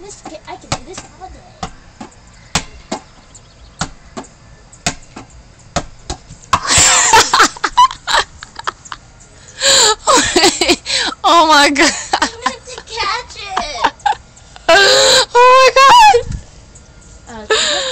This I can do this all day. oh my god. I meant to catch it. oh my god. Uh,